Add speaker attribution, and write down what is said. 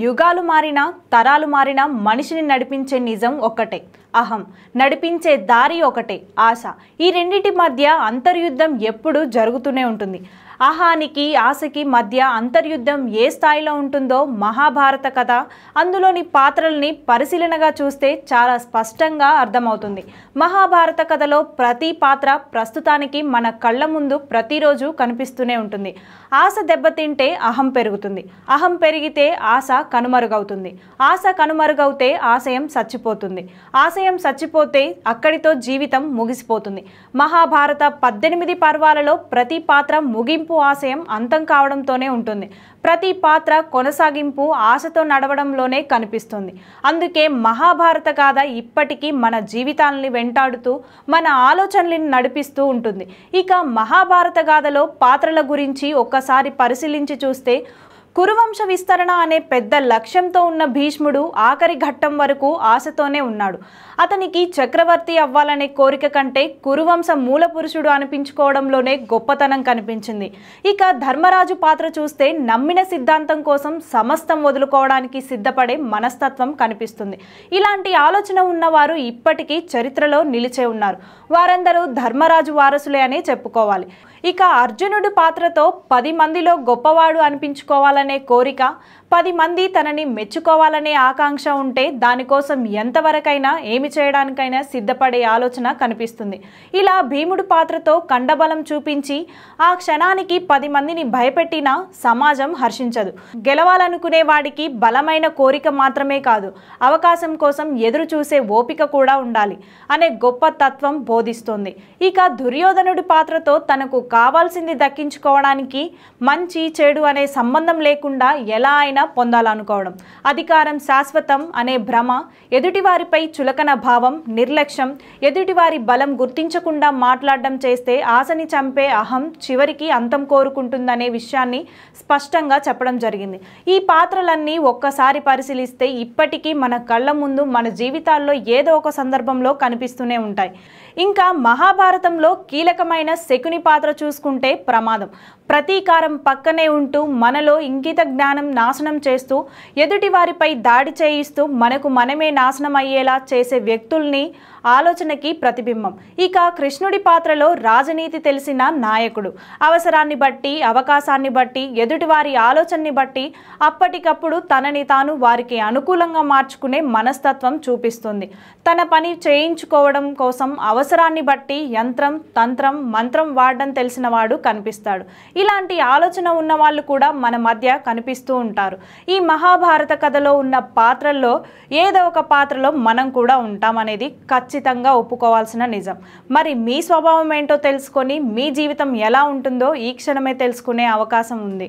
Speaker 1: యుగాలు మారినా తరాలు మారినా మనిషిని నడిపించే నిజం ఒక్కటే. అహం. నడిపించే దారి ఒకటే. ఆశ. ఈ రెండింటి మధ్య అంతర్యుద్ధం ఎప్పుడూ జరుగుతూనే ఉంటుంది. అహానికి ఆశకి మధ్య అంతర్యుద్ధం ఏ స్థాయిలో ఉంటుందో మహాభారత కథ. అందులోని పాత్రల్ని పరిశీలనగా చూస్తే చాలా స్పష్టంగా అర్థమవుతుంది. మహాభారత కథలో ప్రతి పాత్ర ప్రస్తుతానికి మన కళ్ళ ముందు ప్రతిరోజు కనిపిస్తూనే ఉంటుంది. ఆశ దెబ్బతింటే అహం పెరుగుతుంది. అహం పెరిగితే ఆశ కనుమరుగవుతుంది. ఆశ కనుమరుగవుతే ఆశయం చచ్చిపోతుంది. ఆశయం చచ్చిపోతే అక్కడితో జీవితం ముగిసిపోతుంది. మహాభారత పద్దెనిమిది పర్వాలలో ప్రతి పాత్ర ముగింపు ఆశయం అంతం కావడంతోనే ఉంటుంది. ప్రతి పాత్ర కొనసాగింపు ఆశతో నడవడంలోనే కనిపిస్తుంది. అందుకే మహాభారత గాథ ఇప్పటికీ మన జీవితాలని వెంటాడుతూ మన ఆలోచనలను నడిపిస్తూ ఉంటుంది. ఇక మహాభారత గాథలో పాత్రల గురించి ఒక్కసారి పరిశీలించి చూస్తే కురువంశ విస్తరణ అనే పెద్ద లక్ష్యంతో ఉన్న భీష్ముడు ఆఖరి ఘట్టం వరకు ఆశతోనే ఉన్నాడు. అతనికి చక్రవర్తి అవ్వాలనే కోరిక కంటే కురువంశ మూల పురుషుడు అనిపించుకోవడంలోనే గొప్పతనం కనిపించింది. ఇక ధర్మరాజు పాత్ర చూస్తే నమ్మిన సిద్ధాంతం కోసం సమస్తం వదులుకోవడానికి సిద్ధపడే మనస్తత్వం కనిపిస్తుంది. ఇలాంటి ఆలోచన ఉన్నవారు ఇప్పటికీ చరిత్రలో నిలిచే ఉన్నారు. వారందరూ ధర్మరాజు వారసులే అనే చెప్పుకోవాలి. ఇక అర్జునుడు పాత్రతో పది మందిలో గొప్పవాడు అనిపించుకోవాలనే కోరిక పది మంది తనని మెచ్చుకోవాలనే ఆకాంక్ష ఉంటే దానికోసం ఎంతవరకైనా ఏమి చేయడానికైనా సిద్ధపడే ఆలోచన కనిపిస్తుంది. ఇలా భీముడు పాత్రతో కండబలం చూపించి ఆ క్షణానికి పది మందిని భయపెట్టినా సమాజం హర్షించదు. గెలవాలనుకునే వాడికి బలమైన కోరిక మాత్రమే కాదు అవకాశం కోసం ఎదురు చూసే ఓపిక కూడా ఉండాలి అనే గొప్ప తత్వం బోధిస్తోంది. ఇక దుర్యోధనుడి పాత్రతో తనకు కావాల్సింది దక్కించుకోవడానికి మంచి చెడు అనే సంబంధం లేకుండా ఎలా అయినా పొందాలనుకోవడం. అధికారం శాశ్వతం అనే భ్రమ ఎదుటివారిపై చులకన భావం నిర్లక్ష్యం ఎదుటివారి బలం గుర్తించకుండా మాట్లాడడం చేస్తే ఆశని చంపే అహం చివరికి అంతం కోరుకుంటుందనే విషయాన్ని స్పష్టంగా చెప్పడం జరిగింది. ఈ పాత్రలన్నీ ఒక్కసారి పరిశీలిస్తే ఇప్పటికీ మన కళ్ళ ముందు మన జీవితాల్లో ఏదో ఒక సందర్భంలో కనిపిస్తూనే ఉంటాయి. ఇంకా మహాభారతంలో కీలకమైన శకుని పాత్ర చూసుకుంటే ప్రమాదం. ప్రతీకారం పక్కనే ఉంటూ మనలో ఇంకిత జ్ఞానం నాశనం చేస్తూ ఎదుటి వారిపై దాడి చేయిస్తూ మనకు మనమే నాశనం అయ్యేలా చేసే వ్యక్తుల్ని ఆలోచనకి ప్రతిబింబం. ఇక కృష్ణుడి పాత్రలో రాజనీతి తెలిసిన నాయకుడు. అవసరాన్ని బట్టి అవకాశాన్ని బట్టి ఎదుటివారి ఆలోచనని బట్టి అప్పటికప్పుడు తనని తాను వారికి అనుకూలంగా మార్చుకునే మనస్తత్వం చూపిస్తుంది. తన పని చేయించుకోవడం కోసం అవసరాన్ని బట్టి యంత్రం తంత్రం మంత్రం వాడడం తెలిసిన వాడు కనిపిస్తాడు. ఇలాంటి ఆలోచన ఉన్న వాళ్ళు కూడా మన మధ్య కనిపిస్తూ ఉంటారు. ఈ మహాభారత కథలో ఉన్న పాత్రల్లో ఏదో ఒక పాత్రలో మనం కూడా ఉంటామనేది ఖచ్చితంగా ఖచ్చితంగా ఒప్పుకోవాల్సిన నిజం. మరి మీ స్వభావం ఏంటో తెలుసుకొని మీ జీవితం ఎలా ఉంటుందో ఈ క్షణమే తెలుసుకునే అవకాశం ఉంది.